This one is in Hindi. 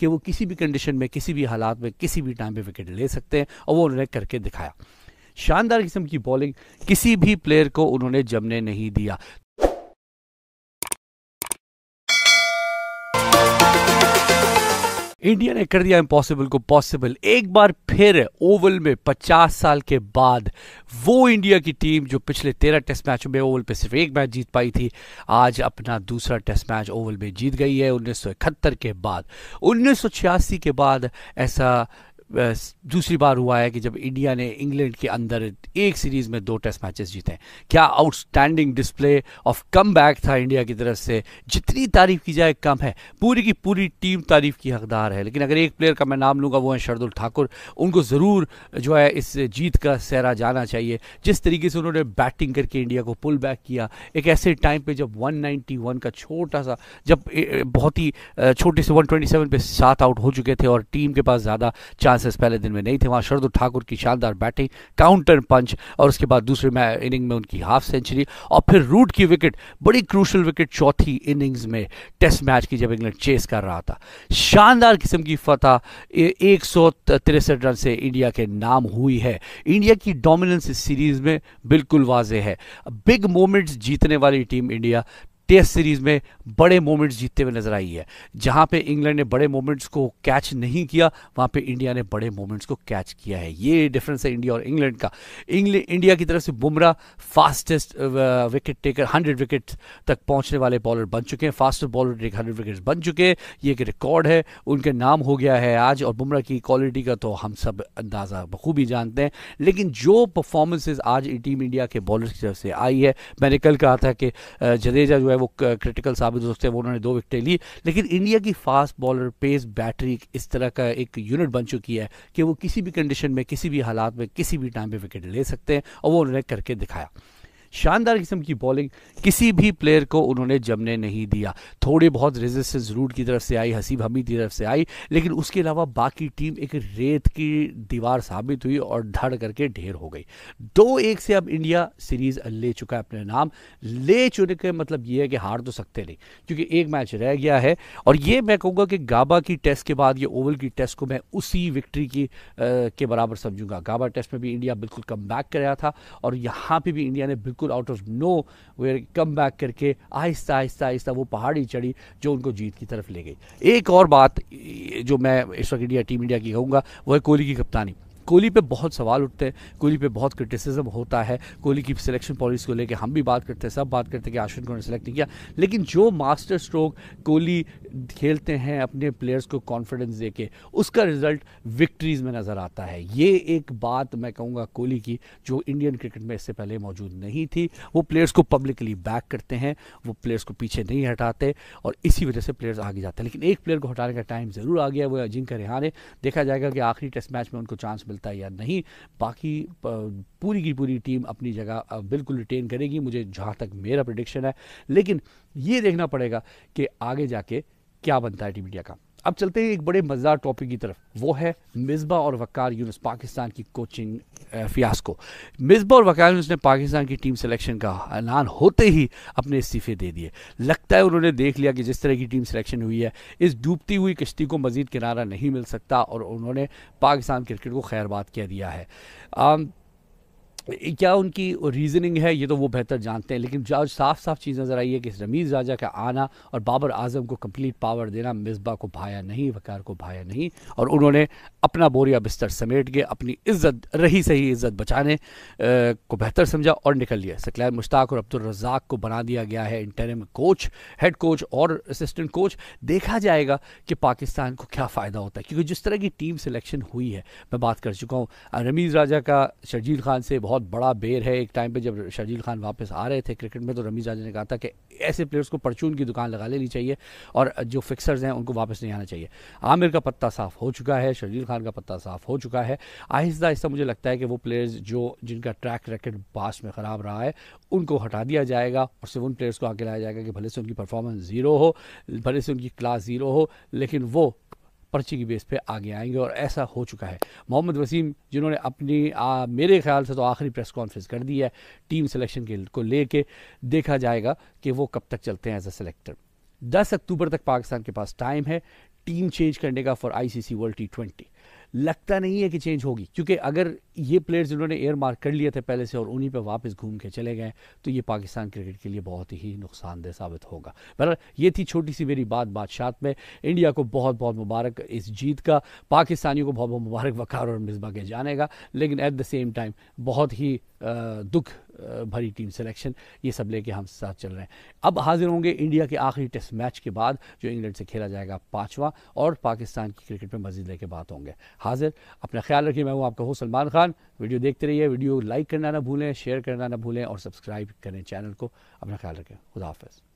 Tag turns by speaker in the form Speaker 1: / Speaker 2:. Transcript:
Speaker 1: कि वो किसी भी कंडीशन में, किसी भी हालात में, किसी भी टाइम पे विकेट ले सकते हैं, और वो उन्होंने करके दिखाया। शानदार किस्म की बॉलिंग किसी भी प्लेयर को उन्होंने जमने नहीं दिया। इंडिया ने कर दिया इम्पॉसिबल को पॉसिबल एक बार फिर ओवल में 50 साल के बाद वो इंडिया की टीम जो पिछले तेरह टेस्ट मैचों में ओवल पे सिर्फ़ एक मैच जीत पाई थी, आज अपना दूसरा टेस्ट मैच ओवल में जीत गई है उन्नीस सौ इकहत्तर के बाद। उन्नीस सौ छियासी के बाद ऐसा दूसरी बार हुआ है कि जब इंडिया ने इंग्लैंड के अंदर एक सीरीज़ में दो टेस्ट मैचेस जीते हैं। क्या outstanding display of come back था इंडिया की तरफ़ से? जितनी तारीफ़ की जाए, कम है। पूरी की पूरी टीम तारीफ़ की हकदार है। लेकिन अगर एक प्लेयर का मैं नाम लूँगा, वो है शरदुल ठाकुर। उनको ज़रूर जो है इस जीत का सहरा जाना चाहिए। जिस तरीके से उन्होंने बैटिंग करके इंडिया को पुल बैक किया, एक ऐसे टाइम पर जब 191 का छोटा सा, जब बहुत ही छोटे से 127 पे सात आउट हो चुके थे और टीम के पास ज़्यादा चांस चांसेस पहले दिन में नहीं थे, वहाँ शरद ठाकुर की शानदार बैटिंग काउंटर पंच और उसके बाद दूसरे इनिंग में उनकी हाफ़ सेंचुरी और फिर रूट की विकेट बड़ी क्रूशल विकेट चौथी इनिंग्स में टेस्ट मैच की जब इंग्लैंड चेस कर रहा था। शानदार किस्म की फतह एक रन से इंडिया के नाम हुई है। इंडिया की डोमिनेंस इस सीरीज़ में बिल्कुल वाजे है। बिग मोमेंट्स जीतने वाली टीम इंडिया टेस्ट सीरीज़ में बड़े मोमेंट्स जीतते हुए नज़र आई है। जहाँ पे इंग्लैंड ने बड़े मोमेंट्स को कैच नहीं किया, वहाँ पे इंडिया ने बड़े मोमेंट्स को कैच किया है। ये डिफरेंस है इंडिया और इंग्लैंड का। इंग्लैंड, इंडिया की तरफ़ से Bumrah fastest wicket taker hundred wicket तक पहुँचने वाले बॉलर बन चुके हैं। Fastest bowler take hundred wicket बन चुके हैं। ये एक रिकॉर्ड है। उनके नाम हो गया है आज और बुमराह की क्वालिटी का तो हम सब अंदाज़ा बखूबी जानते हैं। लेकिन जो परफॉर्मेंसेज आज टीम इंडिया के बॉलर की तरफ़ से आई है, मैंने कल कहा था कि जडेजा जो है वो क्रिटिकल साबित हो सकते हैं, वो उन्होंने दो विकटें ली। लेकिन इंडिया की फास्ट बॉलर पेस बैटरी इस तरह का एक यूनिट बन चुकी है कि वो किसी भी कंडीशन में, किसी भी हालात में, किसी भी टाइम पर विकेट ले सकते हैं और वो उन्होंने करके दिखाया। शानदार किस्म की बॉलिंग किसी भी प्लेयर को उन्होंने जमने नहीं दिया। थोड़ी बहुत रेजिस्टेंस रूट की तरफ़ से आई हसीब हमीद की तरफ़ से आई लेकिन उसके अलावा बाकी टीम एक रेत की दीवार साबित हुई और धड़ करके ढेर हो गई। दो एक से अब इंडिया सीरीज़ ले चुका है अपने नाम। ले चुने के मतलब ये है कि हार तो सकते नहीं क्योंकि एक मैच रह गया है। और ये मैं कहूँगा कि गाबा की टेस्ट के बाद ये ओवल की टेस्ट को मैं उसी विक्ट्री की आ, के बराबर समझूँगा। गाबा टेस्ट में भी इंडिया बिल्कुल कम बैक कराया था और यहाँ पर भी इंडिया ने बिल्कुल बिल्कुल out of nowhere come back करके आहिस्ता आहिस्ता आहिस्ता वो पहाड़ी चढ़ी जो उनको जीत की तरफ़ ले गई। एक और बात जो मैं इस वक्त इंडिया टीम इंडिया की कहूँगा, वो है कोहली की कप्तानी। कोहली पे बहुत सवाल उठते हैं, कोहली पे बहुत क्रिटिसिज्म होता है, कोहली की सिलेक्शन पॉलिसी को लेकर हम भी बात करते हैं, सब बात करते हैं कि आश्विन को सिलेक्ट नहीं किया। लेकिन जो मास्टर स्ट्रोक कोहली खेलते हैं अपने प्लेयर्स को कॉन्फिडेंस दे के उसका रिज़ल्ट विक्ट्रीज में नज़र आता है। ये एक बात मैं कहूँगा कोहली की, जो इंडियन क्रिकेट में इससे पहले मौजूद नहीं थी, वो प्लेयर्स को पब्लिकली बैक करते हैं, वो प्लेयर्स को पीछे नहीं हटाते और इसी वजह से प्लेयर्स आगे जाते हैं। लेकिन एक प्लेयर को हटाने का टाइम ज़रूर आ गया, वो अजिंक्य रेहाने देखा जाएगा कि आखिरी टेस्ट मैच में उनको चांस मिलता मिलता या नहीं, बाकी पूरी की पूरी टीम अपनी जगह बिल्कुल रिटेन करेगी, मुझे जहाँ तक मेरा प्रडिक्शन है। लेकिन ये देखना पड़ेगा कि आगे जाके क्या बनता है टीम इंडिया का। अब चलते हैं एक बड़े मज़ेदार टॉपिक की तरफ़। वो है मिसबा और वकार यूनुस पाकिस्तान की कोचिंग फियास्को मिसबा और वकार यूनुस ने पाकिस्तान की टीम सिलेक्शन का ऐलान होते ही अपने इस्तीफे दे दिए। लगता है उन्होंने देख लिया कि जिस तरह की टीम सिलेक्शन हुई है, इस डूबती हुई कश्ती को मजीद किनारा नहीं मिल सकता और उन्होंने पाकिस्तान क्रिकेट को खैरबाद कह दिया है। क्या उनकी रीजनिंग है? ये तो वो बेहतर जानते हैं, लेकिन जो साफ़ साफ़ चीज़ नज़र आई है कि रमीज़ राजा का आना और बाबर आज़म को कंप्लीट पावर देना, मिसबा को भाया नहीं, वकार को भाया नहीं, और उन्होंने अपना बोरिया बिस्तर समेट के अपनी इज़्ज़त, रही सही इज़्ज़त बचाने को बेहतर समझा और निकल लिया। सकलैन मुश्ताक और अब्दुल रज़ाक को बना दिया गया है इंटरम कोच हेड कोच और असिस्टेंट कोच देखा जाएगा कि पाकिस्तान को क्या फ़ायदा होता है, क्योंकि जिस तरह की टीम सिलेक्शन हुई है, मैं बात कर चुका हूँ रमीज़ राजा का, शर्जील खान से बहुत बड़ा बेर है एक टाइम पे जब शर्जील खान वापस आ रहे थे क्रिकेट में तो रमीज राजा ने कहा था कि ऐसे प्लेयर्स को परचून की दुकान लगा लेनी चाहिए और जो फिक्सर्स हैं, उनको वापस नहीं आना चाहिए। आमिर का पत्ता साफ़ हो चुका है, शर्जील खान का पत्ता साफ़ हो चुका है। आहिस्ता आहिस्ता मुझे लगता है कि वो प्लेयर्स जो जिनका ट्रैक रिकॉर्ड पास में ख़राब रहा है, उनको हटा दिया जाएगा और सिर्फ़ उन प्लेयर्स को आगे लाया जाएगा कि भले से उनकी परफॉर्मेंस ज़ीरो हो, भले से उनकी क्लास ज़ीरो हो, लेकिन वो पर्ची की बेस पे आगे आएँगे और ऐसा हो चुका है। मोहम्मद वसीम जिन्होंने अपनी आ, मेरे ख्याल से तो आखिरी प्रेस कॉन्फ्रेंस कर दी है टीम सिलेक्शन के को लेके देखा जाएगा कि वो कब तक चलते हैं एज अ सेलेक्टर 10 अक्टूबर तक पाकिस्तान के पास टाइम है टीम चेंज करने का for ICC world T twenty लगता नहीं है कि चेंज होगी। क्योंकि अगर ये प्लेयर्स जिन्होंने एयर मार्क कर लिए थे पहले से और उन्हीं पे वापस घूम के चले गए तो ये पाकिस्तान क्रिकेट के लिए बहुत ही नुकसानदेह साबित होगा। पर ये थी छोटी सी मेरी बात बादशाह में। इंडिया को बहुत बहुत मुबारक इस जीत का। पाकिस्तानियों को बहुत बहुत मुबारक वकार और मिसबा के जानेगा लेकिन एट द सेम टाइम बहुत ही दुख भरी टीम सिलेक्शन, ये सब लेके हम साथ चल रहे हैं। अब हाजिर होंगे इंडिया के आखिरी टेस्ट मैच के बाद, जो इंग्लैंड से खेला जाएगा पांचवा, और पाकिस्तान की क्रिकेट में मजीद लेके बात होंगे। हाजिर, अपना ख्याल रखिए, मैं हूँ आपका हो सलमान खान। वीडियो देखते रहिए, वीडियो लाइक करना ना भूलें शेयर करना ना भूलें, और सब्सक्राइब करें चैनल को। अपना ख्याल रखें, खुदा हाफ़